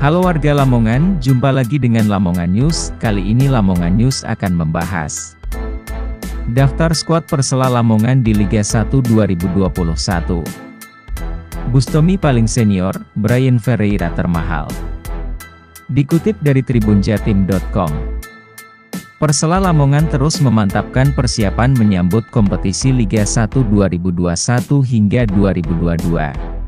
Halo warga Lamongan, jumpa lagi dengan Lamongan News. Kali ini Lamongan News akan membahas Daftar skuad Persela Lamongan di Liga 1 2021 Bustomi paling senior, Brian Ferreira termahal Dikutip dari tribunjatim.com Persela Lamongan terus memantapkan persiapan menyambut kompetisi Liga 1 2021 hingga 2022.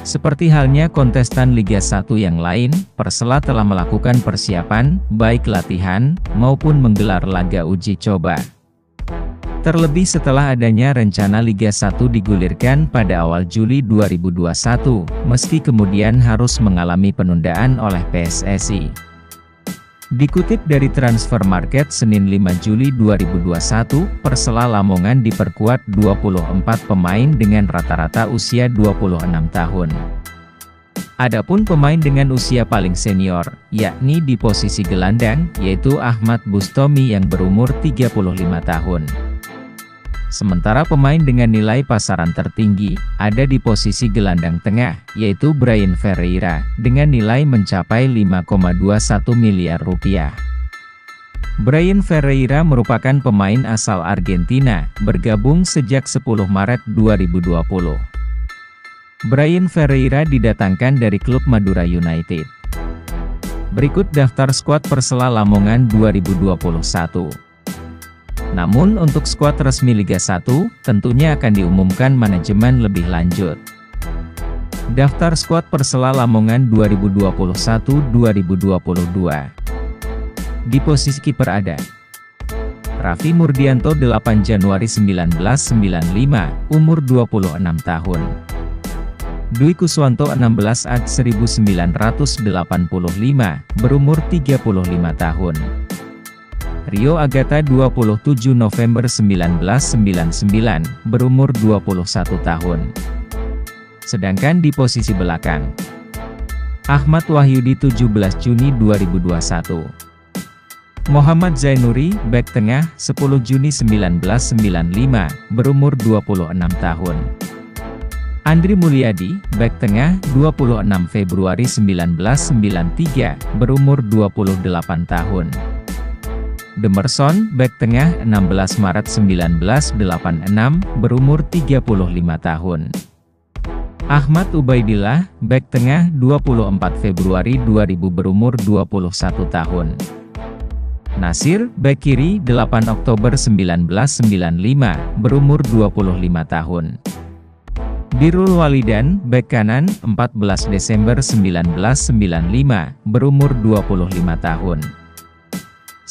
Seperti halnya kontestan Liga 1 yang lain, Persela telah melakukan persiapan, baik latihan, maupun menggelar laga uji coba. Terlebih setelah adanya rencana Liga 1 digulirkan pada awal Juli 2021, meski kemudian harus mengalami penundaan oleh PSSI. Dikutip dari Transfer Market Senin 5 Juli 2021, Persela Lamongan diperkuat 24 pemain dengan rata-rata usia 26 tahun. Adapun pemain dengan usia paling senior, yakni di posisi gelandang, yaitu Ahmad Bustomi yang berumur 35 tahun. Sementara pemain dengan nilai pasaran tertinggi, ada di posisi gelandang tengah, yaitu Brian Ferreira, dengan nilai mencapai 5,21 miliar rupiah. Brian Ferreira merupakan pemain asal Argentina, bergabung sejak 10 Maret 2020. Brian Ferreira didatangkan dari klub Madura United. Berikut daftar skuad Persela Lamongan 2021. Namun untuk skuad resmi Liga 1, tentunya akan diumumkan manajemen lebih lanjut. Daftar skuad Persela Lamongan 2021-2022 Di posisi kiper ada Raffi Murdianto 8 Januari 1995, umur 26 tahun. Dwi Kuswanto 16 Ad 1985, berumur 35 tahun. Rio Agatha 27 November 1999, berumur 21 tahun. Sedangkan di posisi belakang, Ahmad Wahyudi 17 Juni 2021. Muhammad Zainuri, bek tengah, 10 Juni 1995, berumur 26 tahun. Andri Mulyadi, bek tengah, 26 Februari 1993, berumur 28 tahun. Demerson, bek tengah 16 Maret 1986, berumur 35 tahun. Ahmad Ubaidillah, bek tengah 24 Februari 2000 berumur 21 tahun. Nasir, bek kiri 8 Oktober 1995, berumur 25 tahun. Birul Walidan, bek kanan 14 Desember 1995, berumur 25 tahun.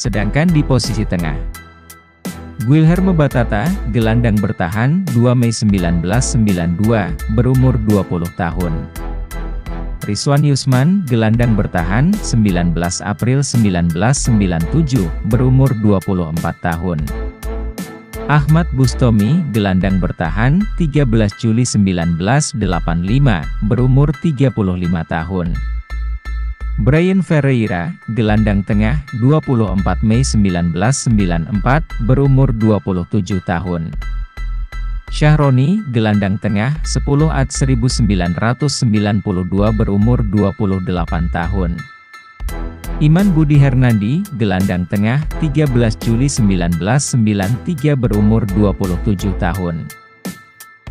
Sedangkan di posisi tengah, Guilherme Batata, gelandang bertahan, 2 Mei 1992, berumur 20 tahun. Rizwan Yusman, gelandang bertahan, 19 April 1997, berumur 24 tahun. Ahmad Bustomi, gelandang bertahan, 13 Juli 1985, berumur 35 tahun. Brian Ferreira, gelandang tengah, 24 Mei 1994, berumur 27 tahun. Syahroni, gelandang tengah, 10 Ad 1992 berumur 28 tahun. Iman Budi Hernandi, gelandang tengah, 13 Juli 1993 berumur 27 tahun.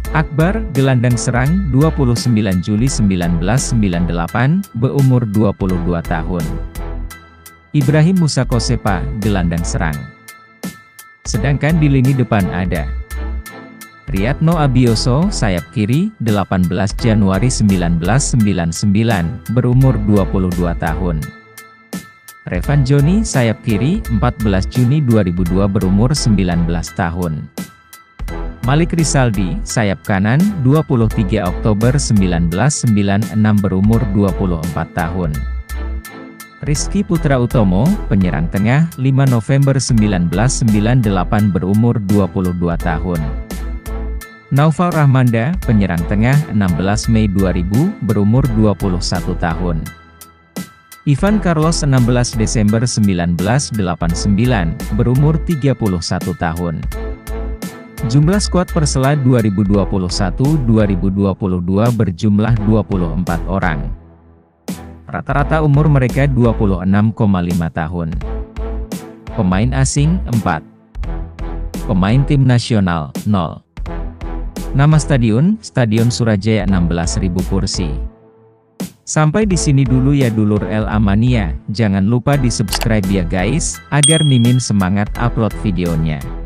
Akbar, gelandang serang, 29 Juli 1998, berumur 22 tahun. Ibrahim Musa Kosepa, gelandang serang. Sedangkan di lini depan ada Riyadno Abioso, sayap kiri, 18 Januari 1999, berumur 22 tahun. Revan Joni, sayap kiri, 14 Juni 2002 berumur 19 tahun. Malik Risaldi, sayap kanan, 23 Oktober 1996 berumur 24 tahun. Rizky Putra Utomo, penyerang tengah, 5 November 1998 berumur 22 tahun. Naufal Rahmanda, penyerang tengah, 16 Mei 2000, berumur 21 tahun. Ivan Carlos 16 Desember 1989, berumur 31 tahun. Jumlah skuad Persela 2021-2022 berjumlah 24 orang. Rata-rata umur mereka 26,5 tahun. Pemain asing 4. Pemain tim nasional 0. Nama stadion, Stadion Surajaya 16.000 kursi. Sampai di sini dulu ya dulur El Amania, jangan lupa di subscribe ya guys, agar Mimin semangat upload videonya.